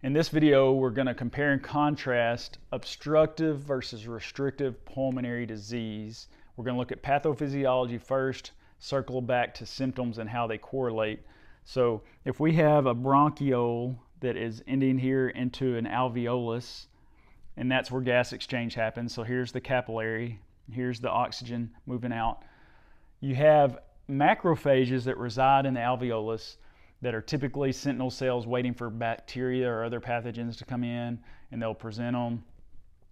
In this video, we're going to compare and contrast obstructive versus restrictive pulmonary disease. We're going to look at pathophysiology first, circle back to symptoms and how they correlate. So if we have a bronchiole that is ending here into an alveolus, and that's where gas exchange happens. So here's the capillary, here's the oxygen moving out. You have macrophages that reside in the alveolus that are typically sentinel cells waiting for bacteria or other pathogens to come in and they'll present them.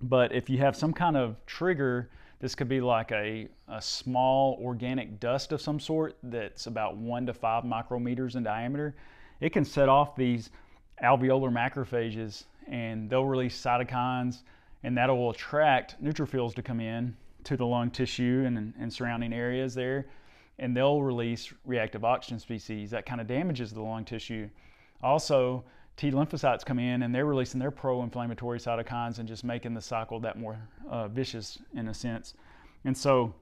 But if you have some kind of trigger, this could be like a, a small organic dust of some sort that's about one to five micrometers in diameter. It can set off these alveolar macrophages and they'll release cytokines and that will attract neutrophils to come in to the lung tissue and, and surrounding areas there and they'll release reactive oxygen species that kind of damages the lung tissue. Also, T lymphocytes come in and they're releasing their pro-inflammatory cytokines and just making the cycle that more uh, vicious in a sense. And so,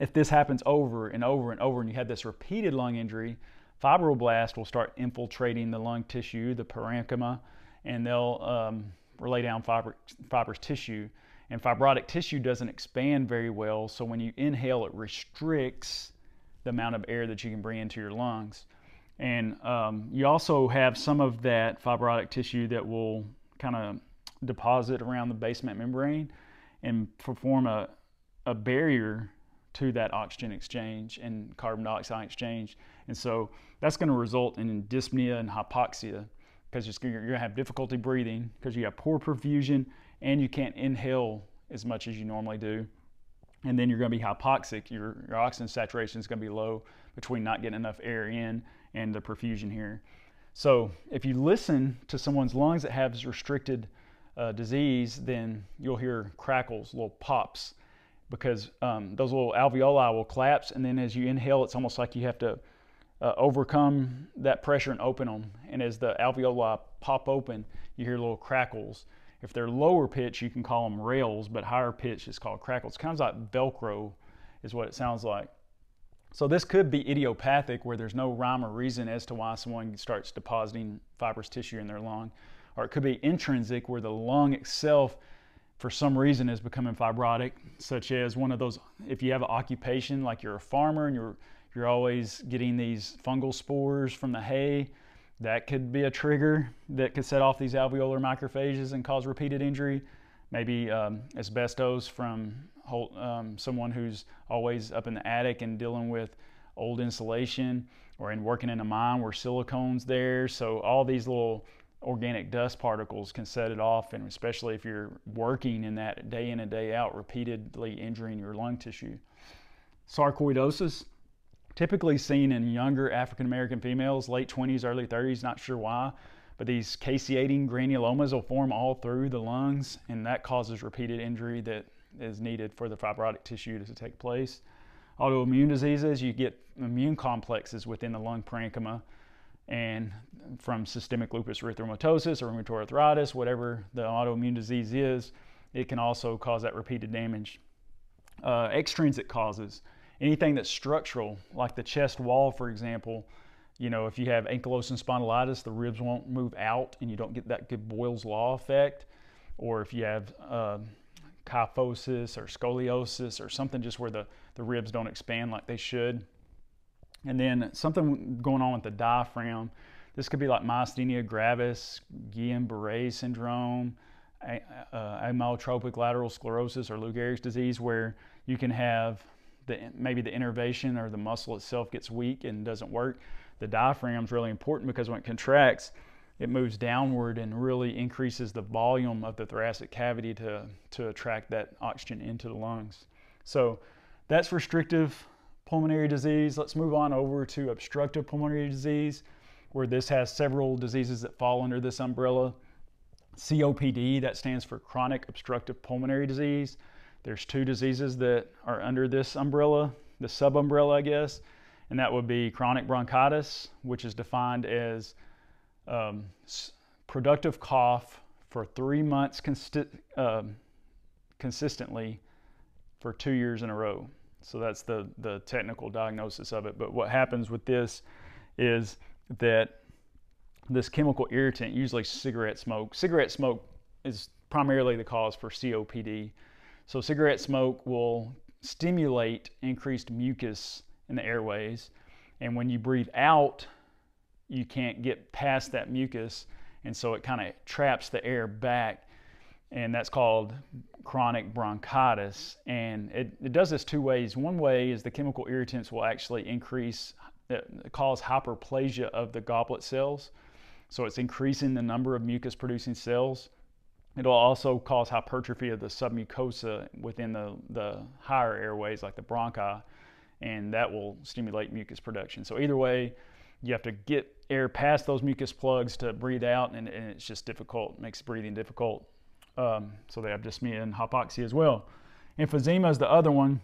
if this happens over and over and over, and you have this repeated lung injury, fibroblast will start infiltrating the lung tissue, the parenchyma, and they'll um, lay down fiber, fibrous tissue. And fibrotic tissue doesn't expand very well, so when you inhale, it restricts the amount of air that you can bring into your lungs. And um, you also have some of that fibrotic tissue that will kind of deposit around the basement membrane and perform a, a barrier to that oxygen exchange and carbon dioxide exchange. And so that's going to result in dyspnea and hypoxia because you're going to have difficulty breathing because you have poor perfusion and you can't inhale as much as you normally do and then you're going to be hypoxic. Your, your oxygen saturation is going to be low between not getting enough air in and the perfusion here. So if you listen to someone's lungs that has restricted uh, disease, then you'll hear crackles, little pops, because um, those little alveoli will collapse, and then as you inhale, it's almost like you have to uh, overcome that pressure and open them. And as the alveoli pop open, you hear little crackles. If they're lower pitch, you can call them rales, but higher pitch is called crackles. It's kind of like Velcro is what it sounds like. So this could be idiopathic where there's no rhyme or reason as to why someone starts depositing fibrous tissue in their lung. Or it could be intrinsic where the lung itself for some reason is becoming fibrotic, such as one of those, if you have an occupation like you're a farmer and you're, you're always getting these fungal spores from the hay, that could be a trigger that could set off these alveolar microphages and cause repeated injury. Maybe um, asbestos from um, someone who's always up in the attic and dealing with old insulation or in working in a mine where silicone's there. So all these little organic dust particles can set it off, and especially if you're working in that day in and day out, repeatedly injuring your lung tissue. Sarcoidosis typically seen in younger African American females, late 20s, early 30s, not sure why, but these caseating granulomas will form all through the lungs, and that causes repeated injury that is needed for the fibrotic tissue to take place. Autoimmune diseases, you get immune complexes within the lung parenchyma, and from systemic lupus erythematosus or rheumatoid arthritis, whatever the autoimmune disease is, it can also cause that repeated damage. Uh, extrinsic causes, anything that's structural, like the chest wall, for example, you know, if you have ankylosing spondylitis, the ribs won't move out and you don't get that good Boyle's Law effect. Or if you have uh, kyphosis or scoliosis or something just where the, the ribs don't expand like they should. And then something going on with the diaphragm. This could be like myasthenia gravis, Guillain-Barré syndrome, uh, amyotrophic lateral sclerosis, or Lou Gehrig's disease, where you can have the, maybe the innervation or the muscle itself gets weak and doesn't work. The diaphragm is really important because when it contracts, it moves downward and really increases the volume of the thoracic cavity to, to attract that oxygen into the lungs. So that's restrictive pulmonary disease. Let's move on over to obstructive pulmonary disease, where this has several diseases that fall under this umbrella. COPD, that stands for chronic obstructive pulmonary disease. There's two diseases that are under this umbrella, the sub umbrella, I guess, and that would be chronic bronchitis, which is defined as um, productive cough for three months consti- uh, consistently for two years in a row. So that's the, the technical diagnosis of it. But what happens with this is that this chemical irritant, usually cigarette smoke. Cigarette smoke is primarily the cause for COPD. So, cigarette smoke will stimulate increased mucus in the airways. And when you breathe out, you can't get past that mucus. And so it kind of traps the air back. And that's called chronic bronchitis. And it, it does this two ways. One way is the chemical irritants will actually increase, uh, cause hyperplasia of the goblet cells. So it's increasing the number of mucus producing cells. It'll also cause hypertrophy of the submucosa within the, the higher airways, like the bronchi, and that will stimulate mucus production. So, either way, you have to get air past those mucus plugs to breathe out, and, and it's just difficult, it makes breathing difficult. Um, so, they have dyspnea and hypoxia as well. Emphysema is the other one.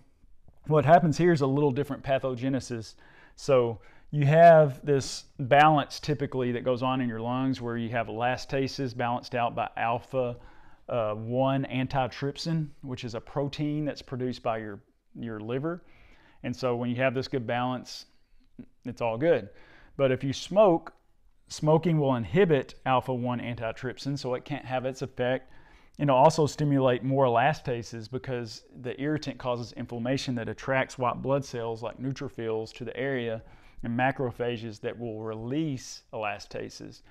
What happens here is a little different pathogenesis. So, you have this balance typically that goes on in your lungs where you have elastases balanced out by alpha uh, 1 antitrypsin, which is a protein that's produced by your, your liver. And so when you have this good balance, it's all good. But if you smoke, smoking will inhibit alpha 1 antitrypsin, so it can't have its effect. And it'll also stimulate more elastases because the irritant causes inflammation that attracts white blood cells like neutrophils to the area and macrophages that will release elastases.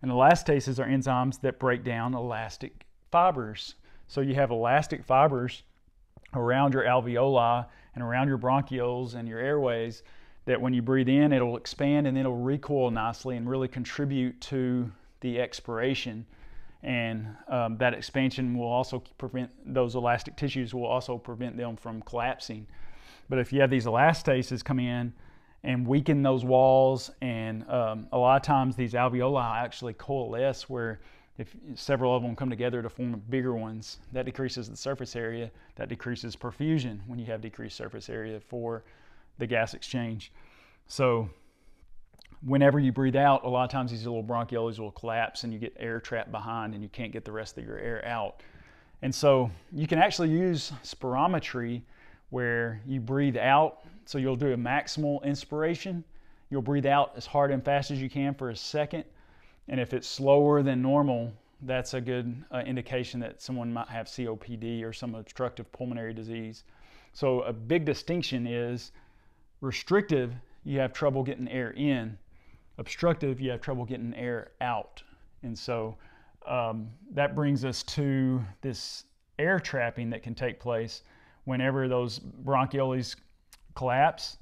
And elastases are enzymes that break down elastic fibers. So you have elastic fibers around your alveoli and around your bronchioles and your airways that when you breathe in, it'll expand and then it'll recoil nicely and really contribute to the expiration. And um, that expansion will also prevent those elastic tissues will also prevent them from collapsing. But if you have these elastases come in, and weaken those walls. And um, a lot of times these alveoli actually coalesce where if several of them come together to form bigger ones, that decreases the surface area, that decreases perfusion when you have decreased surface area for the gas exchange. So whenever you breathe out, a lot of times these little bronchioles will collapse and you get air trapped behind and you can't get the rest of your air out. And so you can actually use spirometry where you breathe out so you'll do a maximal inspiration. You'll breathe out as hard and fast as you can for a second. And if it's slower than normal, that's a good uh, indication that someone might have COPD or some obstructive pulmonary disease. So a big distinction is restrictive, you have trouble getting air in. Obstructive, you have trouble getting air out. And so um, that brings us to this air trapping that can take place whenever those bronchioles collapse.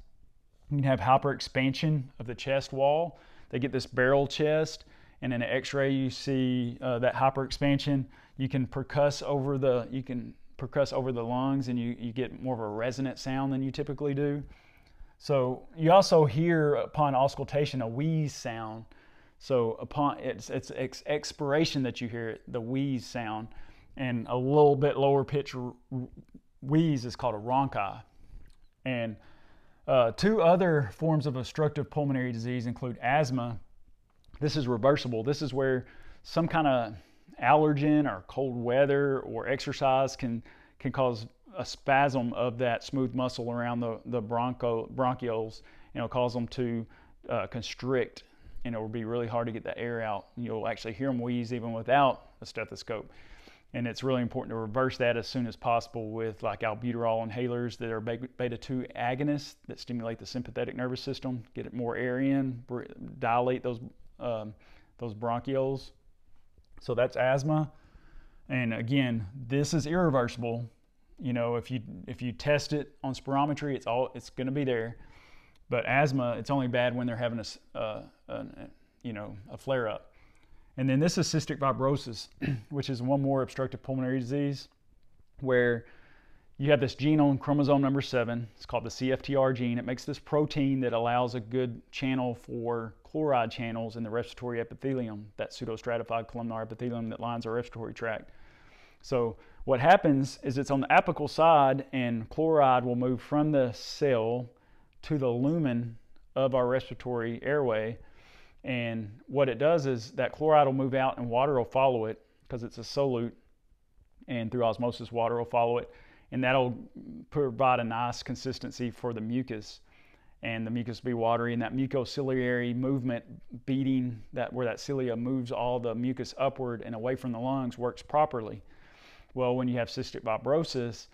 You can have hyperexpansion of the chest wall. They get this barrel chest, and in an X-ray you see uh, that hyperexpansion. You can percuss over the you can percuss over the lungs, and you, you get more of a resonant sound than you typically do. So you also hear upon auscultation a wheeze sound. So upon it's it's ex- expiration that you hear the wheeze sound, and a little bit lower pitch wheeze is called a rhonchi. And uh, two other forms of obstructive pulmonary disease include asthma. This is reversible. This is where some kind of allergen or cold weather or exercise can can cause a spasm of that smooth muscle around the, the broncho, bronchioles and it'll cause them to uh, constrict and it will be really hard to get the air out. You'll actually hear them wheeze even without a stethoscope and it's really important to reverse that as soon as possible with like albuterol inhalers that are beta 2 agonists that stimulate the sympathetic nervous system, get it more air in, dilate those um, those bronchioles. So that's asthma. And again, this is irreversible. You know, if you if you test it on spirometry, it's all it's going to be there. But asthma, it's only bad when they're having a, uh, a you know a flare up. And then this is cystic fibrosis, which is one more obstructive pulmonary disease where you have this gene on chromosome number seven. It's called the CFTR gene. It makes this protein that allows a good channel for chloride channels in the respiratory epithelium, that pseudostratified columnar epithelium that lines our respiratory tract. So what happens is it's on the apical side and chloride will move from the cell to the lumen of our respiratory airway and what it does is that chloride will move out and water will follow it because it's a solute. And through osmosis, water will follow it. And that'll provide a nice consistency for the mucus. and the mucus be watery and that mucociliary movement beating that where that cilia moves all the mucus upward and away from the lungs works properly. Well, when you have cystic fibrosis,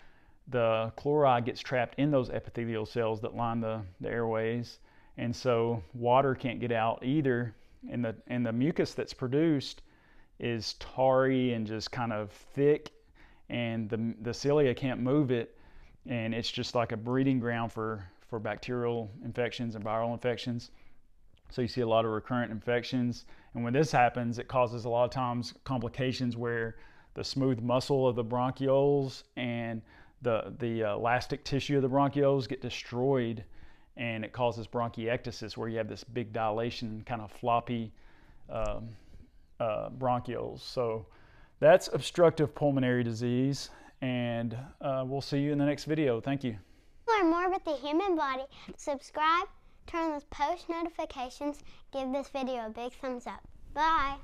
the chloride gets trapped in those epithelial cells that line the, the airways and so water can't get out either. And the and the mucus that's produced is tarry and just kind of thick. And the, the cilia can't move it. And it's just like a breeding ground for for bacterial infections and viral infections. So you see a lot of recurrent infections. And when this happens it causes a lot of times complications where the smooth muscle of the bronchioles and the the uh, elastic tissue of the bronchioles get destroyed and it causes bronchiectasis where you have this big dilation kind of floppy um, uh, bronchioles. So that's obstructive pulmonary disease and uh, we'll see you in the next video. Thank you. Learn more about the human body. Subscribe turn on those post notifications give this video a big thumbs up. Bye